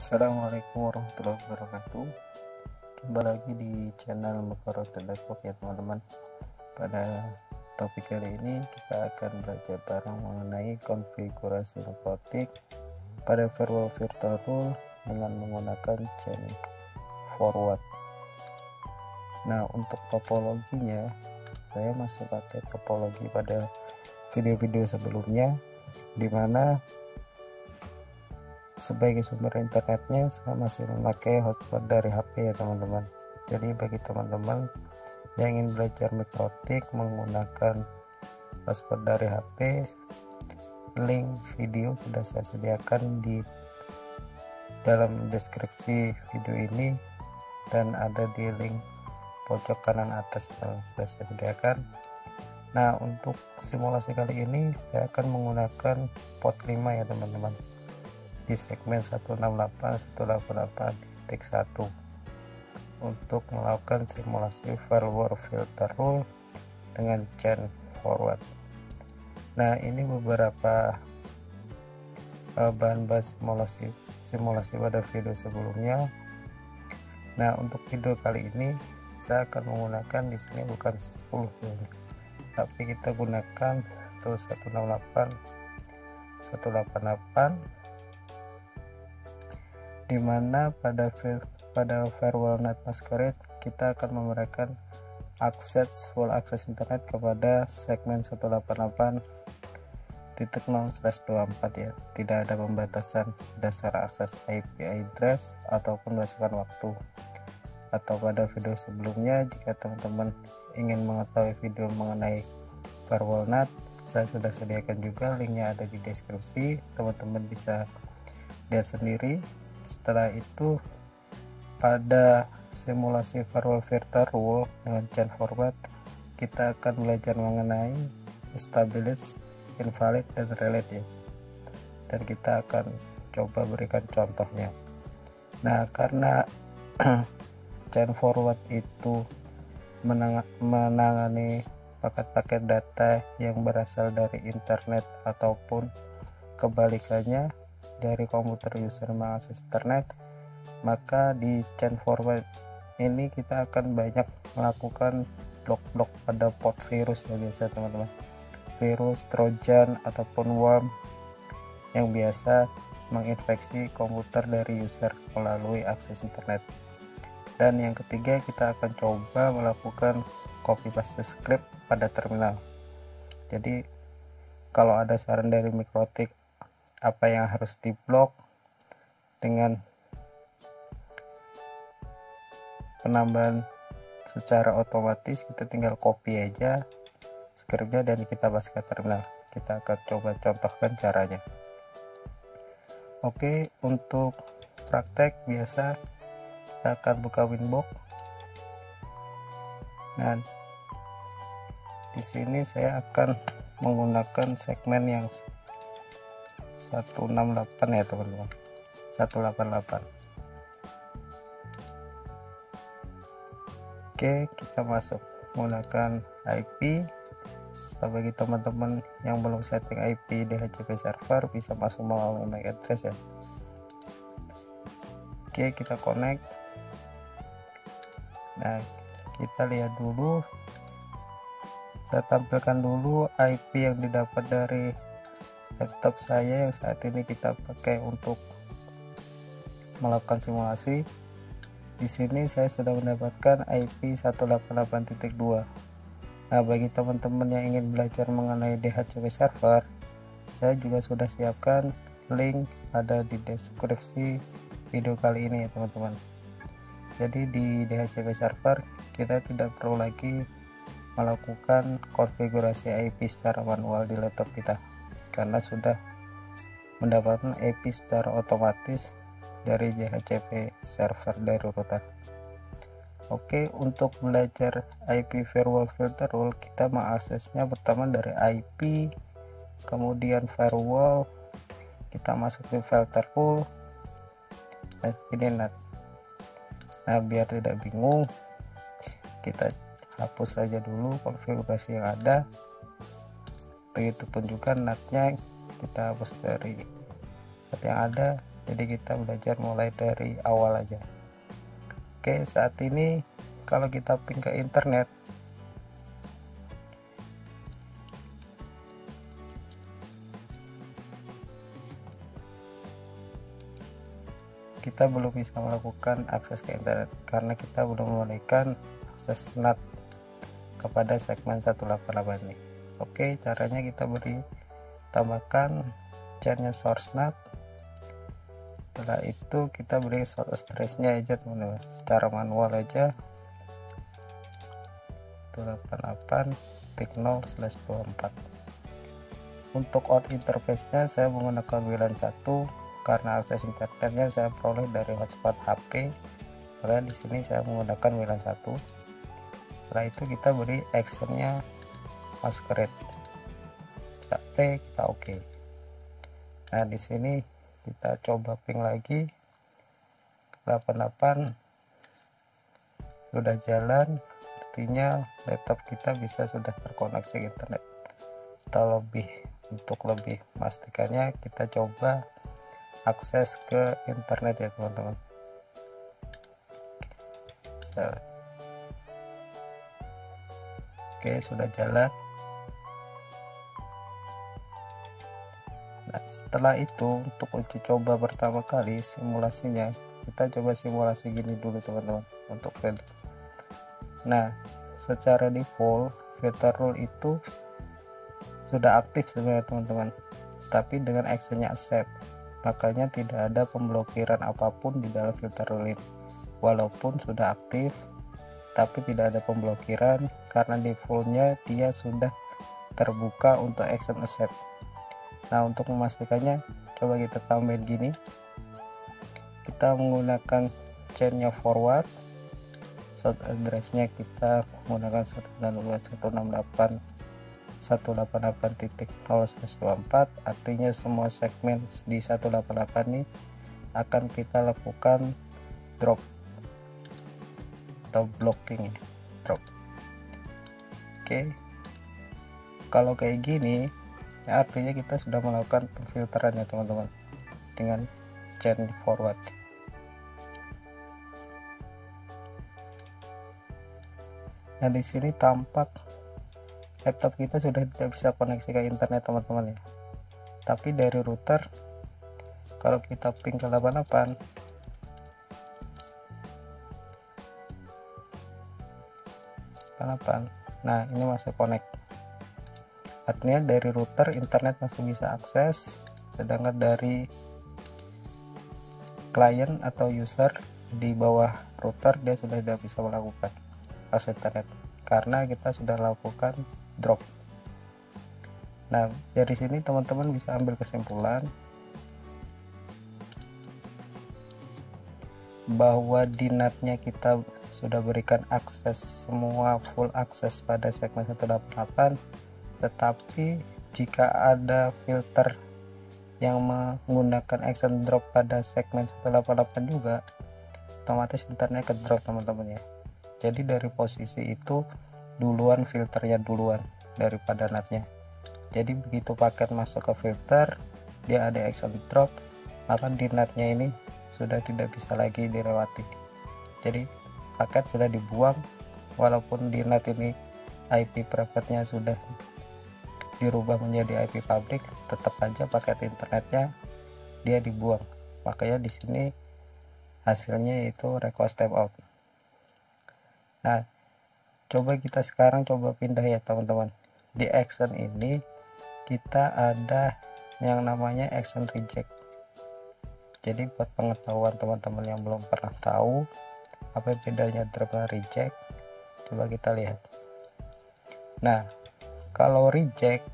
Assalamualaikum warahmatullahi wabarakatuh. Jumpa lagi di channel Mekoro Depok ya teman-teman. Pada topik kali ini kita akan belajar bareng mengenai konfigurasi nekrotik pada firewall virtual rule dengan menggunakan chain forward. Nah untuk topologinya saya masih pakai topologi pada video-video sebelumnya di mana sebagai sumber internetnya saya masih memakai hotspot dari HP ya teman-teman. Jadi bagi teman-teman yang ingin belajar mikrotik menggunakan hotspot dari HP link video sudah saya sediakan di dalam deskripsi video ini dan ada di link pojok kanan atas yang sudah saya sediakan. Nah untuk simulasi kali ini saya akan menggunakan port 5 ya teman-teman di segmen 168.188.1 untuk melakukan simulasi firewall filter rule dengan chain forward. Nah ini beberapa uh, bahan bahas simulasi simulasi pada video sebelumnya. Nah untuk video kali ini saya akan menggunakan di sini bukan 10 tapi kita gunakan 168 188 di mana pada pada firewall net masquerade kita akan memberikan akses full akses internet kepada segmen 188 titik 0 24 ya. Tidak ada pembatasan dasar akses IP address ataupun berdasarkan waktu. Atau pada video sebelumnya jika teman-teman ingin mengetahui video mengenai firewall net saya sudah sediakan juga linknya ada di deskripsi. Teman-teman bisa lihat sendiri setelah itu pada simulasi firewall virtual rule dengan chain forward kita akan belajar mengenai stability invalid dan relate ya dan kita akan coba berikan contohnya. Nah karena chain forward itu menang menangani paket-paket data yang berasal dari internet ataupun kebalikannya dari komputer user mengakses internet maka di chain forward ini kita akan banyak melakukan blok-blok pada port virus ya biasa teman-teman. Virus, trojan ataupun worm yang biasa menginfeksi komputer dari user melalui akses internet. Dan yang ketiga kita akan coba melakukan copy paste script pada terminal. Jadi kalau ada saran dari mikrotik apa yang harus diblok dengan penambahan secara otomatis kita tinggal copy aja scriptnya dan kita bahas ke terminal. Kita akan coba contohkan caranya. Oke untuk praktek biasa kita akan buka winbox. Dan di sini saya akan menggunakan segmen yang 168 ya teman-teman. 188 oke kita masuk menggunakan IP bagi teman-teman yang belum setting IP DHCP server bisa masuk melalui MAC address ya. Oke kita connect. Nah kita lihat dulu. Saya tampilkan dulu IP yang didapat dari laptop saya yang saat ini kita pakai untuk melakukan simulasi. Di sini saya sudah mendapatkan IP 188.2 nah bagi teman-teman yang ingin belajar mengenai DHCP server saya juga sudah siapkan link ada di deskripsi video kali ini ya teman-teman. Jadi di DHCP server kita tidak perlu lagi melakukan konfigurasi IP secara manual di laptop kita karena sudah mendapatkan IP secara otomatis dari DHCP server dari router Oke untuk belajar IP firewall filter rule kita mengaksesnya pertama dari IP kemudian firewall kita masuk ke filter rule. Dan ini net nah biar tidak bingung kita hapus saja dulu konfigurasi yang ada begitupun juga natnya kita hapus dari net yang ada jadi kita belajar mulai dari awal aja. Oke saat ini kalau kita ping ke internet kita belum bisa melakukan akses ke internet karena kita belum memberikan akses NAT kepada segmen 188 ini oke caranya kita beri tambahkan chainnya source NAT setelah itu kita beri source address nya aja teman-teman. Secara manual aja. 188 0 slash 24 untuk out interface nya saya menggunakan WLAN 1 karena akses internetnya saya peroleh dari hotspot HP maka di sini saya menggunakan WLAN 1 setelah itu kita beri actionnya masquerade kita play kita oke. Okay. nah di sini kita coba ping lagi. 88 sudah jalan artinya laptop kita bisa sudah terkoneksi internet. Atau lebih untuk lebih memastikannya kita coba akses ke internet ya teman-teman. Oke sudah jalan nah setelah itu untuk uji coba pertama kali simulasinya kita coba simulasi gini dulu teman-teman untuk filter nah secara default filter rule itu sudah aktif sebenarnya teman-teman. Tapi dengan actionnya accept makanya tidak ada pemblokiran apa pun di dalam filter rule walaupun sudah aktif tapi tidak ada pemblokiran karena defaultnya dia sudah terbuka untuk action accept nah untuk memastikannya coba kita tambahin gini. Kita menggunakan chainnya forward. Source addressnya kita menggunakan 168 188.0/24 artinya semua segmen di 188 ini akan kita lakukan drop atau blocking drop. Oke. Kalau kayak gini ya artinya kita sudah melakukan filteran ya teman-teman. Dengan chain forward. Nah di sini tampak laptop kita sudah tidak bisa koneksi ke internet teman-teman ya. Tapi dari router kalau kita ping ke 88 88 nah ini masih connect artinya dari router internet masih bisa akses sedangkan dari klien atau user di bawah router dia sudah tidak bisa melakukan akses internet karena kita sudah lakukan drop. Nah dari sini teman-teman bisa ambil kesimpulan bahwa di natnya kita sudah berikan akses semua full akses pada segmen 188 tetapi jika ada filter yang menggunakan action drop pada segmen 188 juga otomatis internet ke drop teman-teman ya. Jadi dari posisi itu duluan filternya duluan daripada natnya jadi begitu paket masuk ke filter dia ada action drop maka di natnya ini sudah tidak bisa lagi dilewati. Jadi paket sudah dibuang walaupun di NAT ini IP private-nya sudah dirubah menjadi IP public tetap aja paket internetnya dia dibuang. Makanya di sini hasilnya itu request timeout nah coba kita sekarang coba pindah ya teman-teman. Di action ini kita ada yang namanya action reject. Jadi buat pengetahuan teman-teman yang belum pernah tahu apa bedanya drop reject? Coba kita lihat. Nah kalau reject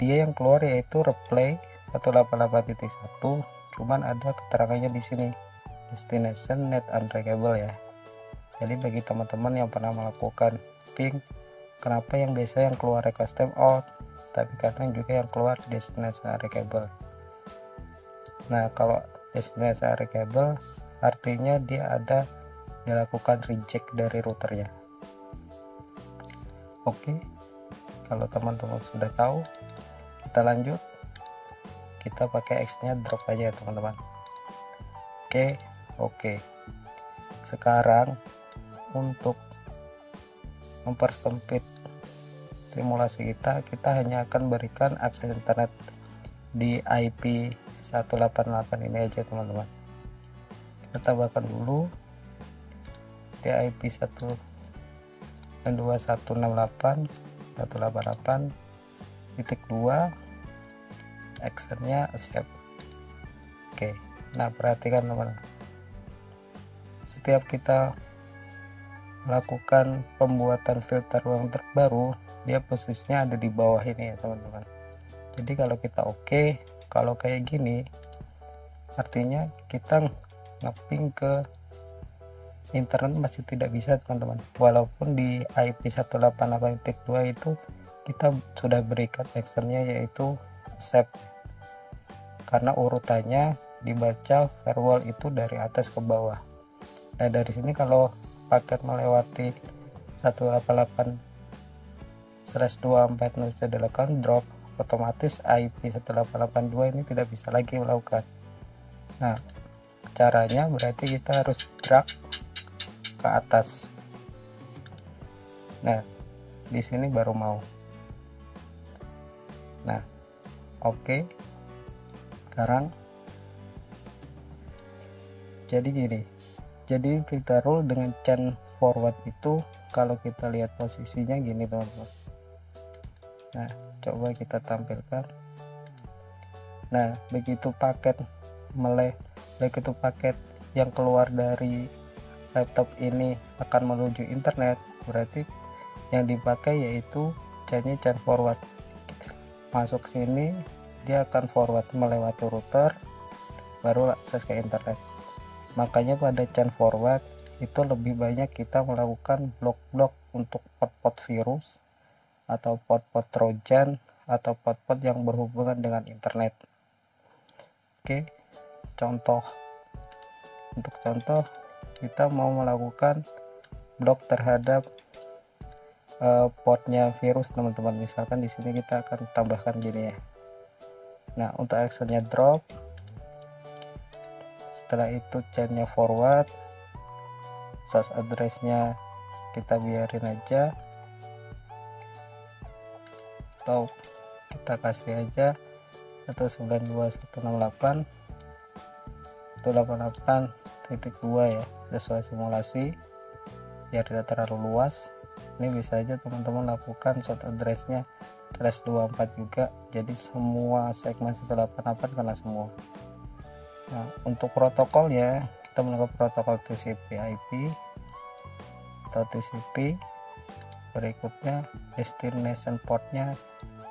dia yang keluar yaitu replay 188.1 cuman ada keterangannya di sini. Destination net unreachable ya. Jadi bagi teman-teman yang pernah melakukan ping kenapa yang biasa yang keluar request out tapi kadang juga yang keluar destination reachable nah kalau destination reachable artinya dia ada dilakukan reject dari routernya. Oke kalau teman-teman sudah tahu kita lanjut. Kita pakai X nya drop aja ya teman-teman. Oke oke. Sekarang untuk mempersempit simulasi kita kita hanya akan berikan akses internet di IP 188 ini aja teman-teman. Kita tambahkan dulu di IP 1 dan 2168 188 titik 2 actionnya accept oke nah perhatikan teman-teman. Setiap kita melakukan pembuatan filter ruang terbaru dia posisinya ada di bawah ini ya teman-teman. Jadi kalau kita oke okay, kalau kayak gini artinya kita ngeping ke internet masih tidak bisa teman-teman. Walaupun di IP 188.2 itu kita sudah berikan actionnya yaitu accept. Karena urutannya dibaca firewall itu dari atas ke bawah. Nah dari sini kalau paket melewati 188 slash 24 bisa dilakukan drop otomatis IP 1882 ini tidak bisa lagi melakukan. Nah caranya berarti kita harus drag ke atas. Nah di sini baru mau. Nah oke. Okay. sekarang jadi gini. Jadi filter rule dengan chain forward itu kalau kita lihat posisinya gini teman-teman. Nah coba kita tampilkan. Nah begitu paket meleh begitu paket yang keluar dari laptop ini akan menuju internet berarti yang dipakai yaitu chainnya chain forward. Masuk sini dia akan forward melewati router baru akses ke internet. Makanya pada chain forward itu lebih banyak kita melakukan blok-blok untuk pot-pot virus atau pot-pot trojan atau pot-pot yang berhubungan dengan internet. Oke contoh. Untuk contoh kita mau melakukan blok terhadap uh, portnya virus teman-teman. Misalkan di sini kita akan tambahkan gini ya. Nah untuk actionnya drop. Setelah itu chainnya forward. Source addressnya kita biarin aja. Atau kita kasih aja atau 92168 itu 88 titik dua ya sesuai simulasi. Biar tidak terlalu luas. Ini bisa aja teman-teman lakukan short addressnya slash 24 juga. Jadi semua segmen 188 kena semua. Nah untuk protokol ya kita melakukan protokol TCP IP atau TCP berikutnya destination portnya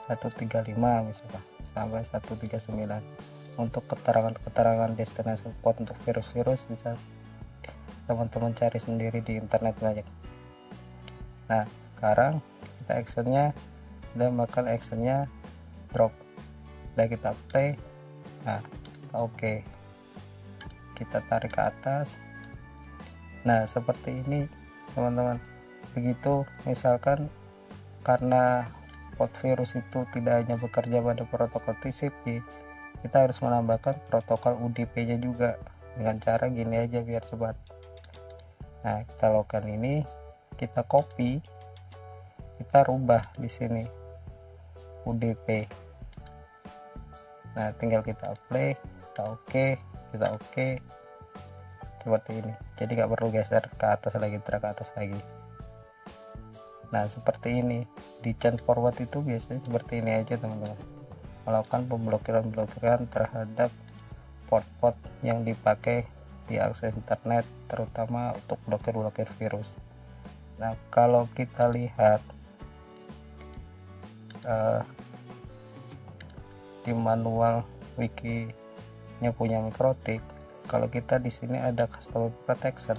135 misalnya sampai 139 untuk keterangan-keterangan destinasi spot untuk virus-virus bisa teman-teman cari sendiri di internet banyak. Nah sekarang kita actionnya dan bakal actionnya drop. Udah kita play. Nah oke. Okay. kita tarik ke atas. Nah seperti ini teman-teman. Begitu misalkan karena pot virus itu tidak hanya bekerja pada protokol TCP kita harus menambahkan protokol UDP nya juga. Dengan cara gini aja biar cepat. Nah kita lakukan ini. Kita copy. Kita rubah di sini UDP nah tinggal kita apply. Kita oke. Okay, kita oke. Okay. seperti ini. Jadi nggak perlu geser ke atas lagi ke atas lagi. Nah seperti ini. Di chain forward itu biasanya seperti ini aja teman-teman melakukan pemblokiran-pemblokiran terhadap port-port yang dipakai di akses internet terutama untuk blokir-blokir virus. Nah kalau kita lihat uh, di manual wiki nya punya mikrotik kalau kita di sini ada custom protection.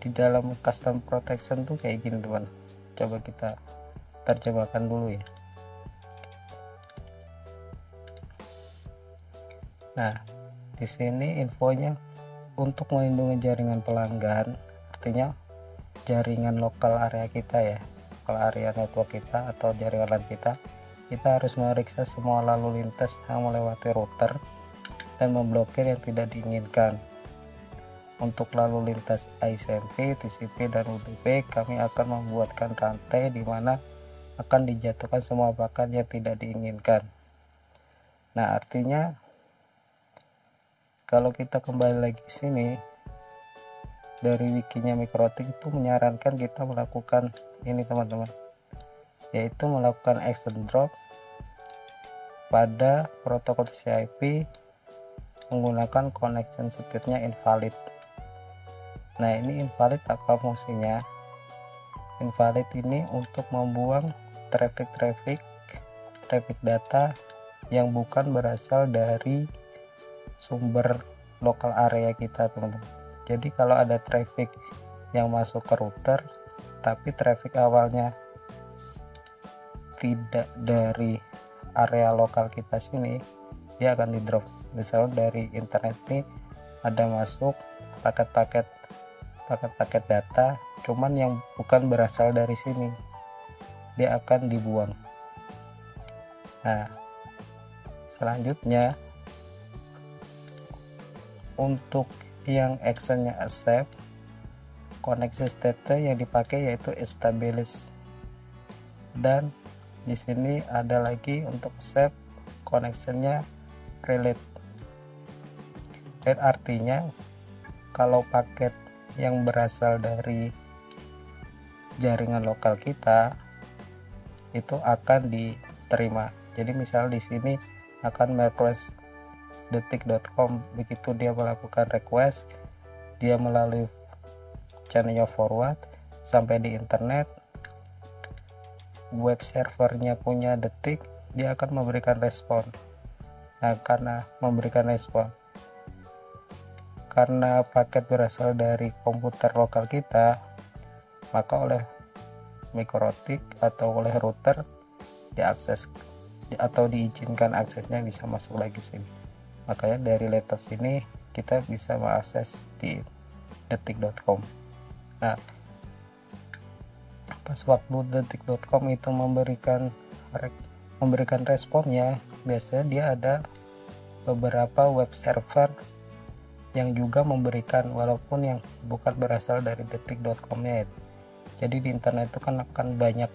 Di dalam custom protection tuh kayak gini teman. Coba kita terjemahkan dulu ya Nah, di sini infonya untuk melindungi jaringan pelanggan, artinya jaringan lokal area kita ya, lokal area network kita atau jaringan LAN kita, kita harus memeriksa semua lalu lintas yang melewati router dan memblokir yang tidak diinginkan. Untuk lalu lintas ISMP, TCP, dan UDP, kami akan membuatkan rantai di mana akan dijatuhkan semua paket yang tidak diinginkan. Nah, artinya kalau kita kembali lagi ke sini dari wikinya Mikrotik itu menyarankan kita melakukan ini teman-teman. Yaitu melakukan extend drop pada protokol TCP menggunakan connection state-nya invalid. Nah ini invalid apa fungsinya? Invalid ini untuk membuang traffic-traffic traffic data yang bukan berasal dari sumber lokal area kita teman-teman. Jadi kalau ada traffic yang masuk ke router tapi traffic awalnya tidak dari area lokal kita sini dia akan di drop misalnya dari internet ini ada masuk paket-paket paket-paket data cuman yang bukan berasal dari sini dia akan dibuang. Nah selanjutnya untuk yang actionnya accept koneksi state yang dipakai yaitu establish dan di sini ada lagi untuk accept connectionnya relate. Relate artinya kalau paket yang berasal dari jaringan lokal kita itu akan diterima. Jadi misal di sini akan request detik.com begitu dia melakukan request dia melalui channelnya forward sampai di internet web servernya punya detik dia akan memberikan respon. Nah karena memberikan respon. Karena paket berasal dari komputer lokal kita maka oleh mikrotik atau oleh router diakses atau diizinkan aksesnya bisa masuk lagi sini makanya dari laptop sini kita bisa mengakses di detik.com nah pas waktu detik.com itu memberikan memberikan responnya biasanya dia ada beberapa web server yang juga memberikan walaupun yang bukan berasal dari detik.com nya itu jadi di internet itu kan akan banyak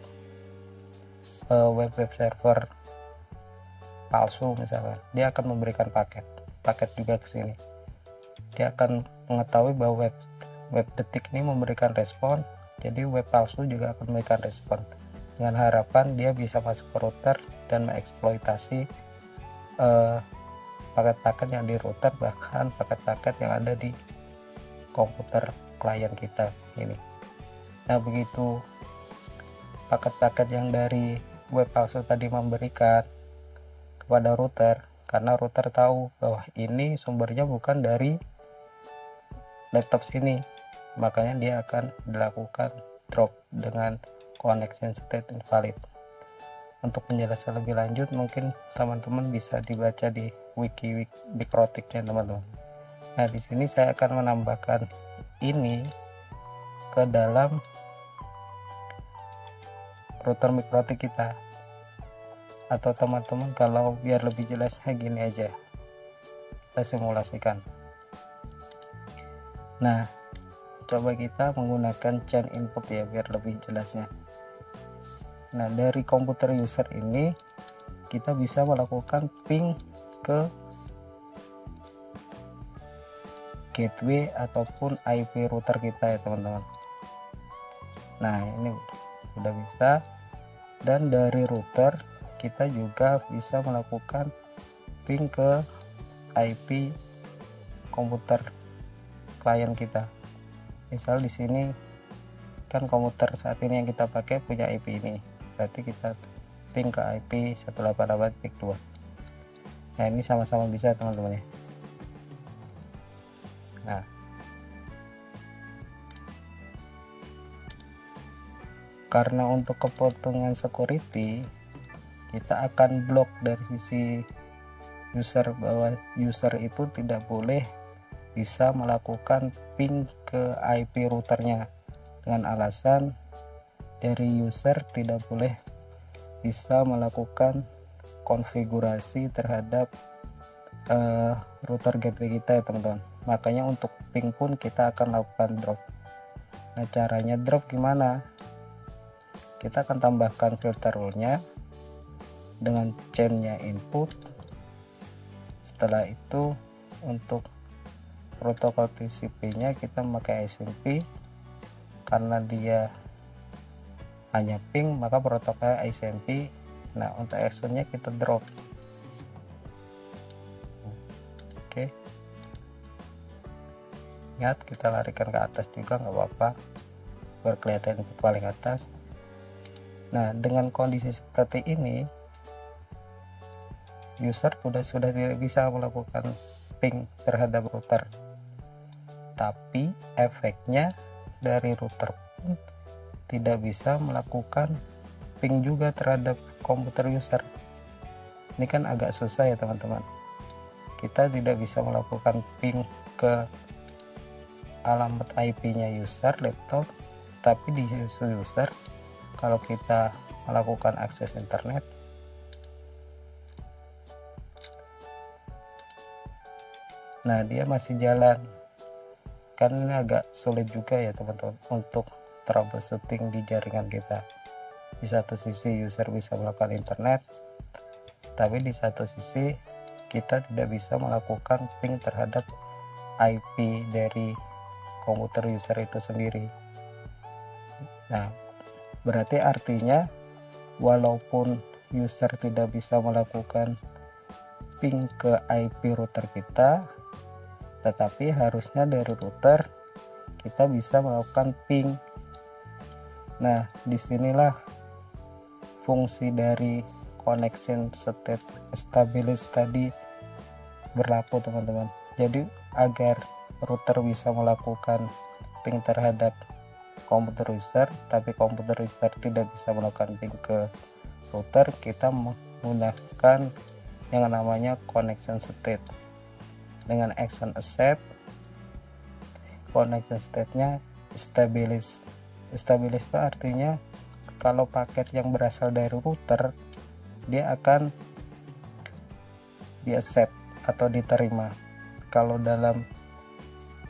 uh, web web server palsu misalnya dia akan memberikan paket paket juga ke sini. Dia akan mengetahui bahwa web web detik ini memberikan respon jadi web palsu juga akan memberikan respon. Dengan harapan dia bisa masuk ke router dan mengeksploitasi uh, paket-paket yang di router bahkan paket-paket yang ada di komputer klien kita ini. Nah begitu paket-paket yang dari web palsu tadi memberikan kepada router karena router tahu bahwa ini sumbernya bukan dari laptop sini. Makanya dia akan dilakukan drop dengan connection state invalid. Untuk penjelasan lebih lanjut mungkin teman-teman bisa dibaca di wiki Bikrotiknya teman-teman. Nah di sini saya akan menambahkan ini ke dalam router mikrotik kita atau teman-teman kalau biar lebih jelasnya gini aja. Kita simulasikan. Nah coba kita menggunakan chain input ya biar lebih jelasnya. Nah, dari komputer user ini kita bisa melakukan ping ke gateway ataupun IP router kita ya teman-teman. Nah, ini sudah bisa. Dan dari router kita juga bisa melakukan ping ke IP komputer klien kita. Misal di sini kan komputer saat ini yang kita pakai punya IP ini. Berarti kita ping ke IP 188.2 nah ini sama-sama bisa teman-teman ya. Nah. Karena untuk kepentingan security kita akan blok dari sisi user bahwa user itu tidak boleh bisa melakukan ping ke IP routernya. Dengan alasan dari user tidak boleh bisa melakukan konfigurasi terhadap uh, router gateway kita ya teman-teman. Makanya untuk ping pun kita akan lakukan drop. Nah caranya drop gimana? Kita akan tambahkan filter rule-nya dengan chainnya input. Setelah itu untuk protokol TCP nya kita memakai SMP karena dia hanya ping maka protokol SMP nah untuk actionnya kita drop. Oke. Ingat kita larikan ke atas juga nggak apa-apa. Berkelihatan itu paling atas. Nah, dengan kondisi seperti ini, user sudah sudah tidak bisa melakukan ping terhadap router. Tapi efeknya dari router pun tidak bisa melakukan ping juga terhadap komputer user. Ini kan agak susah ya teman-teman. Kita tidak bisa melakukan ping ke alamat IP-nya user laptop, tapi di user kalau kita melakukan akses internet nah dia masih jalan. Kan ini agak sulit juga ya teman-teman untuk troubleshooting di jaringan kita. Di satu sisi user bisa melakukan internet tapi di satu sisi kita tidak bisa melakukan ping terhadap IP dari komputer user itu sendiri. Nah berarti artinya walaupun user tidak bisa melakukan ping ke IP router kita tetapi harusnya dari router kita bisa melakukan ping. Nah di sinilah fungsi dari connection state stabilis tadi berlaku teman-teman. Jadi agar router bisa melakukan ping terhadap komputer user tapi komputer user tidak bisa melakukan ping ke router kita menggunakan yang namanya connection state dengan action accept connection state nya stabilis. Stabilis itu artinya kalau paket yang berasal dari router dia akan di accept atau diterima. Kalau dalam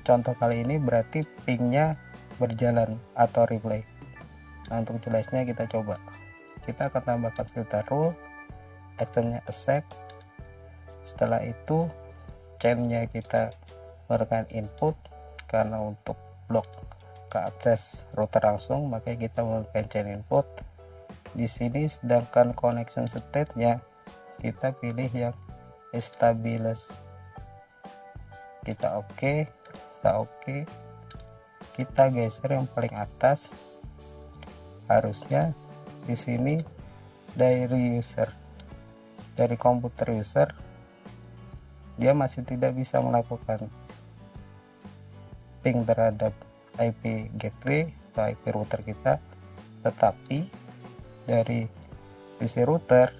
contoh kali ini berarti pingnya berjalan atau replay. Nah untuk jelasnya kita coba. Kita akan tambahkan filter rule actionnya accept. Setelah itu chainnya kita berikan input karena untuk blok ke akses router langsung maka kita memberikan chain input. Di sini sedangkan connection state nya kita pilih yang stabilis kita oke okay, kita oke. Okay kita geser yang paling atas. Harusnya di sini dari user dari komputer user dia masih tidak bisa melakukan ping terhadap IP gateway atau IP router kita. Tetapi dari sisi router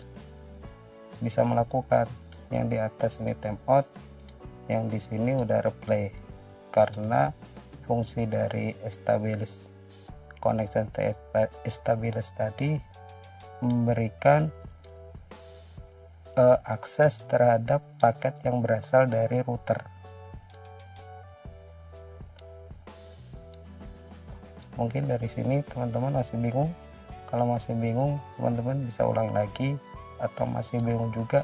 bisa melakukan yang di atas ini timeout yang di sini udah replay. Karena fungsi dari stabilis connection stabilis tadi memberikan uh, akses terhadap paket yang berasal dari router. Mungkin dari sini teman-teman masih bingung. Kalau masih bingung teman-teman bisa ulang lagi atau masih bingung juga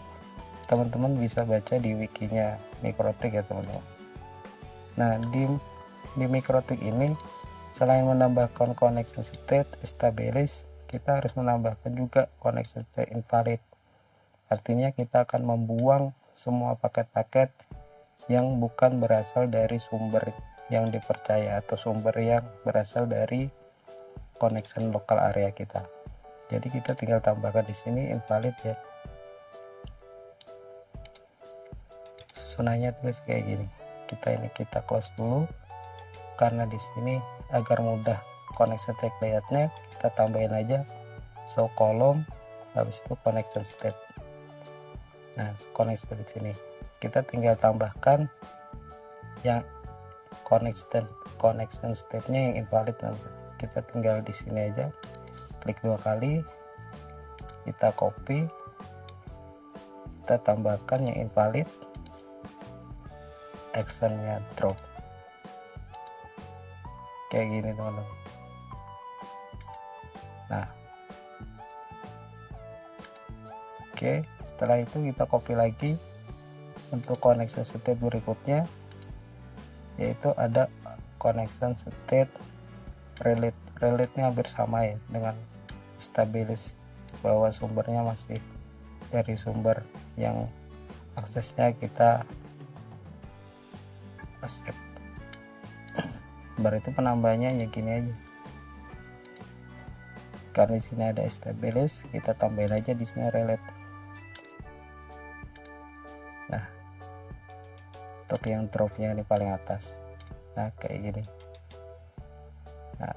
teman-teman bisa baca di wikinya Mikrotik ya teman-teman. Nah di di mikrotik ini selain menambahkan connection state stabilis kita harus menambahkan juga connection state invalid artinya kita akan membuang semua paket-paket yang bukan berasal dari sumber yang dipercaya atau sumber yang berasal dari connection lokal area kita. Jadi kita tinggal tambahkan di sini invalid ya. Susunannya tulis kayak gini. Kita ini kita close dulu karena di sini agar mudah connection tag layoutnya kita tambahin aja. So column habis itu connection state nah connection di sini. Kita tinggal tambahkan yang connection connection state nya yang invalid. Nanti kita tinggal di sini aja. Klik dua kali. Kita copy. Kita tambahkan yang invalid. Actionnya drop. Kayak gini teman-teman. Nah. Oke setelah itu kita copy lagi untuk connection state berikutnya yaitu ada connection state relate relate nya hampir sama ya dengan stabilis bahwa sumbernya masih dari sumber yang aksesnya kita accept. Berarti penambahannya ya gini aja. Karena di sini ada stabilis kita tambahin aja di sini relate yang dropnya ini paling atas. Nah kayak gini. Nah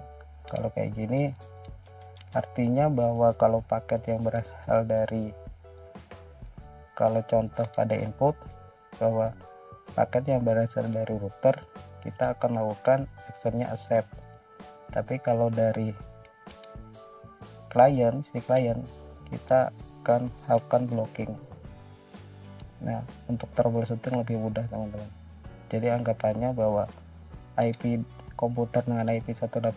kalau kayak gini artinya bahwa kalau paket yang berasal dari kalau contoh pada input bahwa paket yang berasal dari router kita akan lakukan actionnya accept. Tapi kalau dari klien si klien kita akan lakukan blocking. Nah untuk troubleshooting lebih mudah teman-teman jadi anggapannya bahwa IP komputer dengan IP 188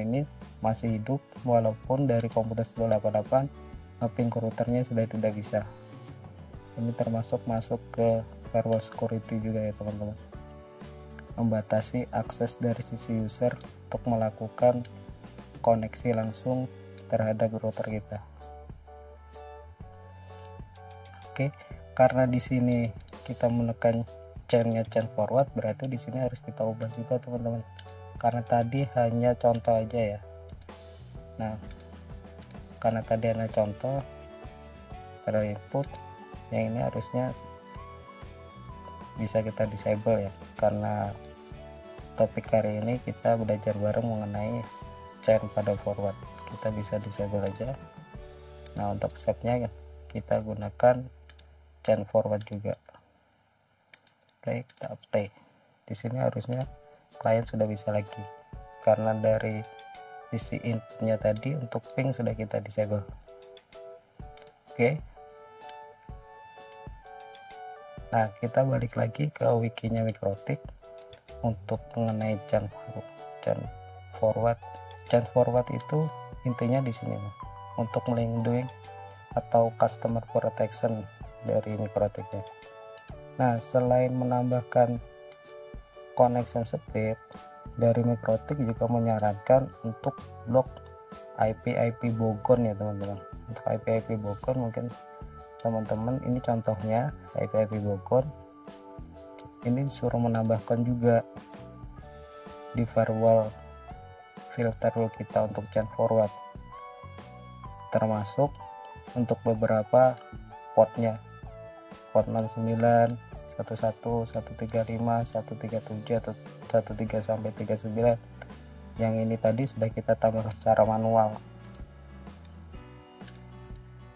ini masih hidup walaupun dari komputer 188 mapping ke routernya sudah tidak bisa. Ini termasuk masuk ke firewall security juga ya teman-teman. Membatasi akses dari sisi user untuk melakukan koneksi langsung terhadap router kita. Oke karena di sini kita menekan chainnya chain forward berarti di sini harus kita ubah juga teman-teman. Karena tadi hanya contoh aja ya. Nah karena tadi hanya contoh pada input yang ini harusnya bisa kita disable ya. Karena topik hari ini kita belajar bareng mengenai chain pada forward. Kita bisa disable aja. Nah untuk stepnya kita gunakan chain forward juga play kita play di sini harusnya klien sudah bisa lagi karena dari sisi inputnya tadi untuk ping sudah kita disable oke okay. Nah, kita balik lagi ke wikinya Mikrotik untuk mengenai chain forward. Chain forward itu intinya di sini untuk melindungi atau customer protection dari Mikrotiknya. Nah, selain menambahkan connection speed dari Mikrotik juga menyarankan untuk blok IP IP bogon ya teman-teman. Untuk IP IP bogon mungkin teman-teman ini contohnya IP-IP Bogor ini disuruh menambahkan juga di firewall filter kita untuk chain forward. Termasuk untuk beberapa portnya port 69 11 135 137 atau 13 sampai 39 yang ini tadi sudah kita tambahkan secara manual.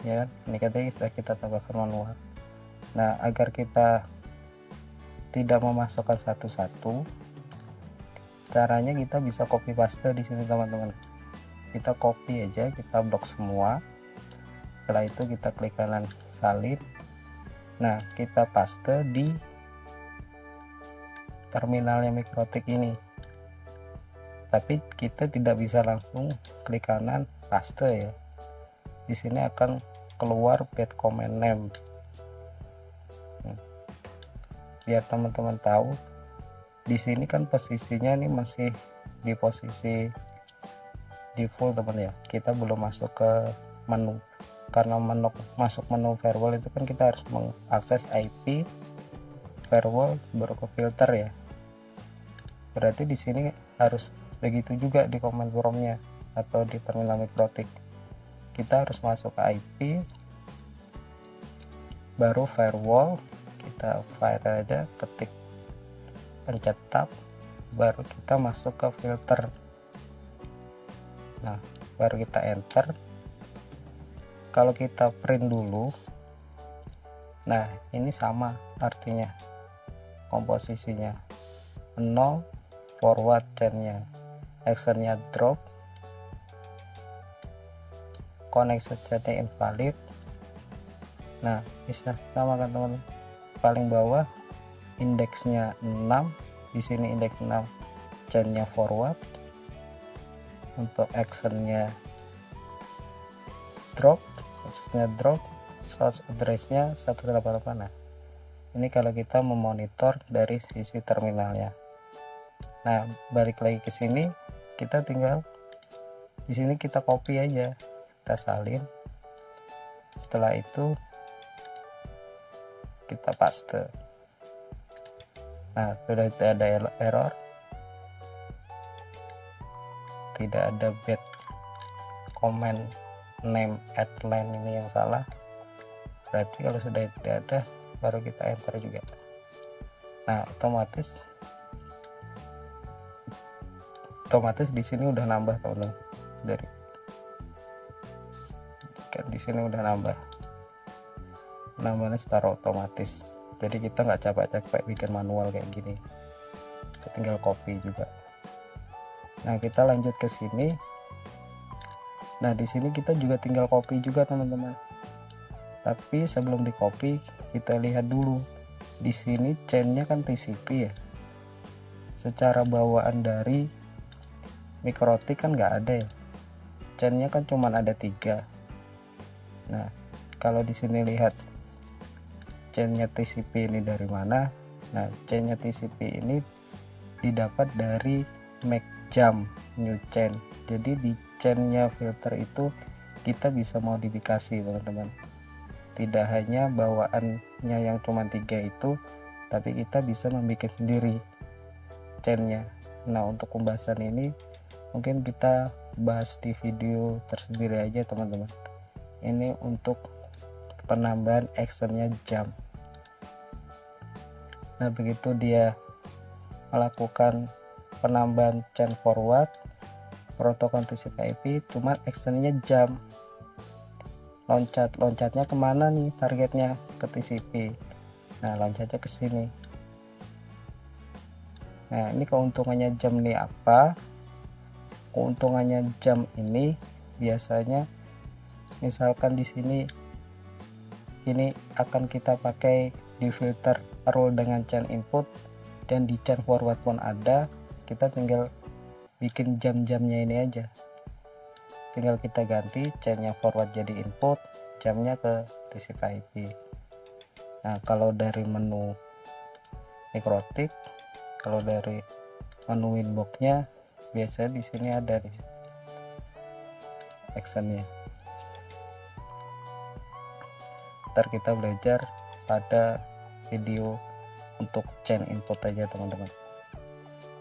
Ya kan? Ini katanya sudah kita tambahkan manual. Nah agar kita tidak memasukkan satu-satu caranya kita bisa copy paste di sini teman-teman. Kita copy aja kita blok semua. Setelah itu kita klik kanan salin nah kita paste di terminalnya mikrotik ini. Tapi kita tidak bisa langsung klik kanan paste ya. Di sini akan keluar pet command name. Hmm. biar teman-teman tahu di sini kan posisinya ini masih di posisi default teman ya. Kita belum masuk ke menu karena menu masuk menu firewall itu kan kita harus mengakses IP firewall baru ke filter ya. Berarti di sini harus begitu juga di command prompt atau di terminal mikrotik. Kita harus masuk ke IP baru firewall kita fire aja ketik pencet tab baru kita masuk ke filter. Nah baru kita enter kalau kita print dulu nah ini sama artinya komposisinya. 0 forward chainnya. Actionnya drop. Connection setting invalid. Nah bisa sama kan teman paling bawah indeksnya 6 di sini indeks 6 chainnya forward. Untuk actionnya drop maksudnya drop source addressnya 188 nah ini kalau kita memonitor dari sisi terminalnya. Nah balik lagi ke sini kita tinggal di sini kita copy aja kita salin. Setelah itu kita paste. Nah sudah tidak ada error. Tidak ada bad comment name at line ini yang salah berarti kalau sudah tidak ada baru kita enter juga. Nah otomatis otomatis di sini udah nambah teman-teman dari kan di sini udah nambah. Nambahnya secara otomatis. Jadi kita nggak capek-capek bikin manual kayak gini. Kita tinggal copy juga. Nah kita lanjut ke sini nah di sini kita juga tinggal copy juga teman-teman. Tapi sebelum di copy kita lihat dulu. Di sini chainnya kan TCP ya. Secara bawaan dari mikrotik kan nggak ada ya. Chainnya kan cuma ada tiga. Nah kalau di sini lihat chainnya TCP ini dari mana? Nah chainnya TCP ini didapat dari make jam new chain. Jadi di chainnya filter itu kita bisa modifikasi teman-teman. Tidak hanya bawaannya yang cuma tiga itu tapi kita bisa membuat sendiri chainnya. Nah untuk pembahasan ini mungkin kita bahas di video tersendiri aja teman-teman. Ini untuk penambahan actionnya jam. Nah begitu dia melakukan penambahan chain forward protokol TCP IP cuman extennya jam. Loncat loncatnya ke mana nih targetnya? Ke TCP nah loncatnya ke sini. Nah ini keuntungannya jam nih apa? Keuntungannya jam ini biasanya misalkan di sini ini akan kita pakai di filter rule dengan chain input dan di chain forward pun ada. Kita tinggal bikin jam-jamnya ini aja. Tinggal kita ganti chainnya forward jadi input jamnya ke TCP IP nah kalau dari menu mikrotik kalau dari menu winboxnya biasanya di sini ada actionnya ntar kita belajar pada video untuk chain input aja teman-teman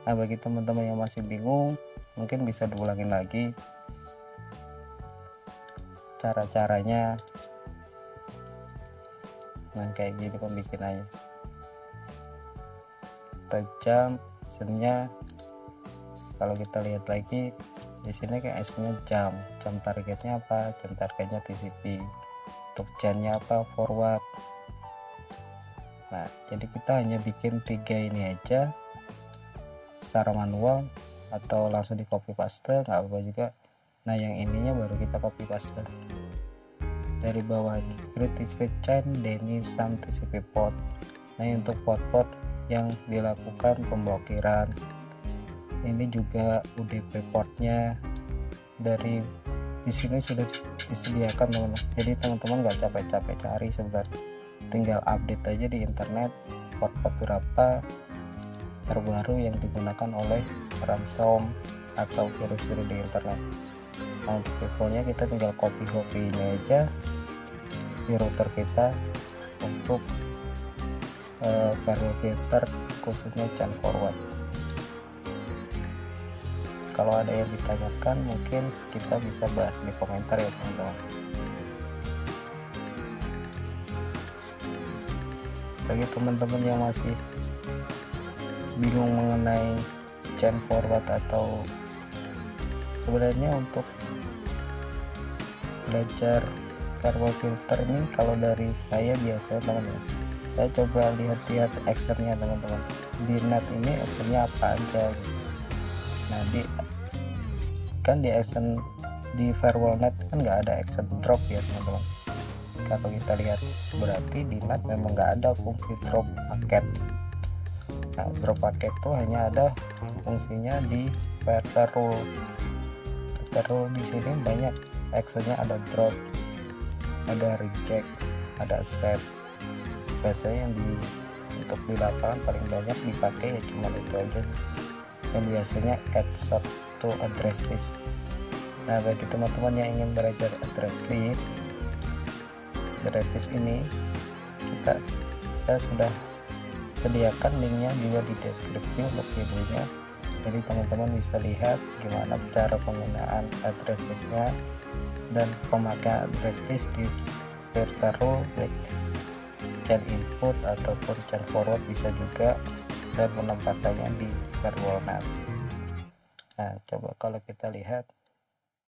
nah bagi teman-teman yang masih bingung mungkin bisa diulangin lagi cara-caranya. Nah kayak gini pembikinannya tajam sennya kalau kita lihat lagi di sini kayak esnya jam. Jam targetnya apa? Jam targetnya TCP untuk jamnya apa? Forward. Nah jadi kita hanya bikin tiga ini aja secara manual atau langsung di copy paste nggak apa juga. Nah yang ininya baru kita copy paste. Dari bawah ini create speed chain Denny Sam TCP port nah untuk port-port yang dilakukan pemblokiran. Ini juga UDP portnya dari di sini sudah disediakan teman-teman. Jadi teman-teman nggak capek-capek cari sebenarnya tinggal update aja di internet port-port berapa terbaru yang digunakan oleh ransom atau virus-virus di internet. Nah untuk defaultnya kita tinggal copy-copy ini aja di router kita untuk uh, filter khususnya chain forward. Kalau ada yang ditanyakan mungkin kita bisa bahas di komentar ya teman-teman. Bagi teman-teman yang masih bingung mengenai chain forward atau sebenarnya untuk belajar firewall filter ini kalau dari saya biasa teman-teman saya coba lihat-lihat actionnya teman-teman. Di net ini actionnya apa aja? Nah di kan di action di firewall net kan nggak ada action drop ya teman-teman. Kalau kita lihat berarti di net memang nggak ada fungsi drop paket nah drop paket itu hanya ada fungsinya di filter rule filter rule di sini banyak. Actionnya ada drop ada reject ada set. Biasanya yang di untuk di lapangan paling banyak dipakai ya cuma itu aja. Dan biasanya add sort to address list. Nah bagi teman-teman yang ingin belajar address list address list ini kita saya sudah sediakan linknya juga di deskripsi untuk videonya. Jadi teman-teman bisa lihat gimana cara penggunaan address listnya dan pemakaian address list di Vertaro baik chain input ataupun chain forward bisa juga dan penempatannya di Verwalnut nah coba kalau kita lihat